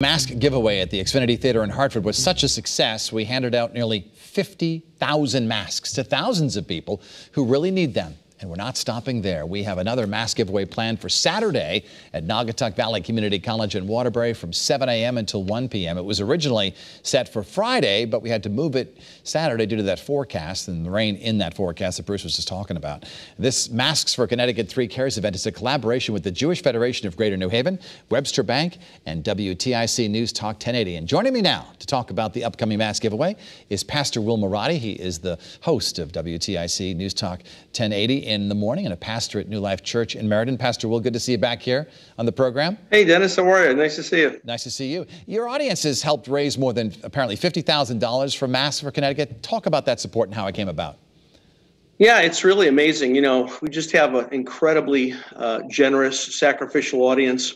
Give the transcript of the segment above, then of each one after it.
Mask giveaway at the Xfinity Theater in Hartford was such a success, we handed out nearly 50,000 masks to thousands of people who really need them. And we're not stopping there. We have another mass giveaway planned for Saturday at Naugatuck Valley Community College in Waterbury from 7 a.m. until 1 p.m. It was originally set for Friday, but we had to move it Saturday due to that forecast and the rain in that forecast that Bruce was just talking about. This Masks for Connecticut 3 Cares event is a collaboration with the Jewish Federation of Greater New Haven, Webster Bank, and WTIC News Talk 1080. And joining me now to talk about the upcoming mass giveaway is Pastor Will Marotti. He is the host of WTIC News Talk 1080 in the morning and a pastor at New Life Church in Meriden. Pastor Will, good to see you back here on the program. Hey, Dennis, how are you? Nice to see you. Nice to see you. Your audience has helped raise more than apparently $50,000 for Masks for Connecticut. Talk about that support and how it came about. Yeah, it's really amazing. You know, we just have an incredibly uh, generous, sacrificial audience.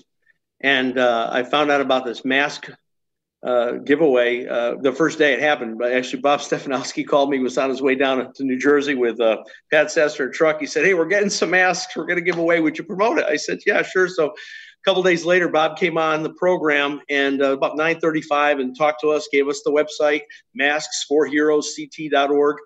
And uh, I found out about this mask uh, giveaway uh, the first day it happened. But actually, Bob Stefanowski called me. He was on his way down to New Jersey with uh, Pat Sester truck. He said, "Hey, we're getting some masks. We're going to give away. Would you promote it?" I said, "Yeah, sure." So. A couple days later, Bob came on the program and uh, about 9:35 and talked to us, gave us the website masks4heroesct.org,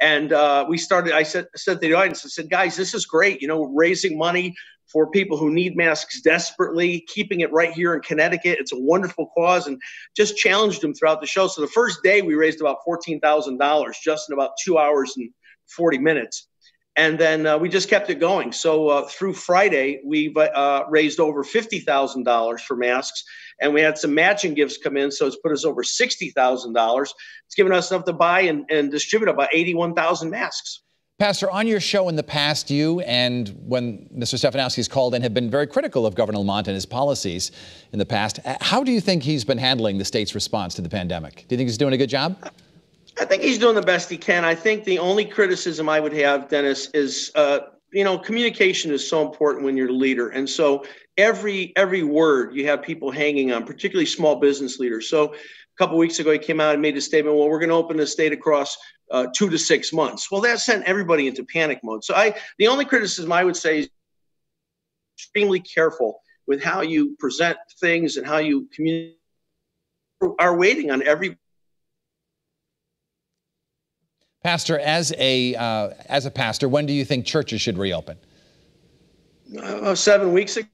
and uh, we started. I said, said to the audience, I said, guys, this is great. You know, raising money for people who need masks desperately, keeping it right here in Connecticut. It's a wonderful cause and just challenged them throughout the show. So the first day we raised about $14,000 just in about two hours and 40 minutes. And then uh, we just kept it going. So uh, through Friday, we've uh, raised over $50,000 for masks, and we had some matching gifts come in. So it's put us over $60,000. It's given us enough to buy and, and distribute about 81,000 masks. Pastor, on your show in the past, you and when Mr. Stefanowski's called in have been very critical of Governor Lamont and his policies in the past. How do you think he's been handling the state's response to the pandemic? Do you think he's doing a good job? I think he's doing the best he can. I think the only criticism I would have, Dennis, is uh, you know communication is so important when you're a leader, and so every every word you have people hanging on, particularly small business leaders. So a couple weeks ago, he came out and made a statement. Well, we're going to open the state across uh, two to six months. Well, that sent everybody into panic mode. So I, the only criticism I would say is extremely careful with how you present things and how you communicate. Are waiting on every. Pastor, as a uh, as a pastor, when do you think churches should reopen? Uh, seven weeks ago.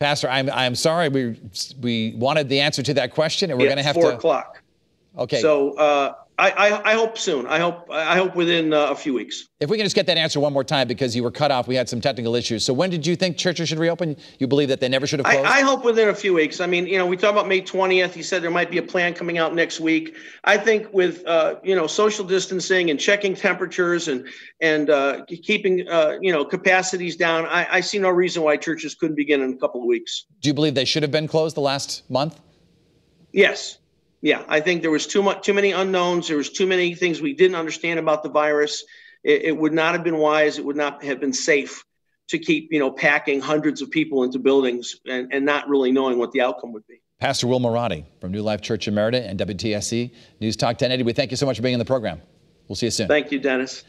Pastor, I'm, I'm sorry. We, we wanted the answer to that question, and we're yeah, going to have four to. Four o'clock. Okay. So uh, I, I, I, hope soon. I hope I hope within uh, a few weeks. If we can just get that answer one more time because you were cut off, we had some technical issues. So when did you think churches should reopen? You believe that they never should have closed? I, I hope within a few weeks. I mean, you know, we talk about May 20th. He said there might be a plan coming out next week. I think with uh, you know social distancing and checking temperatures and and uh, keeping uh, you know capacities down, I, I see no reason why churches couldn't begin in a couple of weeks. Do you believe they should have been closed the last month? Yes. Yeah, I think there was too much, too many unknowns. There was too many things we didn't understand about the virus. It, it, would not have been wise. It would not have been safe to keep, you know, packing hundreds of people into buildings and, and not really knowing what the outcome would be. Pastor Will Marotti from New Life Church in Meriden and WTIC News Talk 1080. We thank you so much for being in the program. We'll see you soon. Thank you, Dennis.